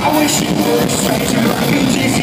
I wish you were say like a Jesus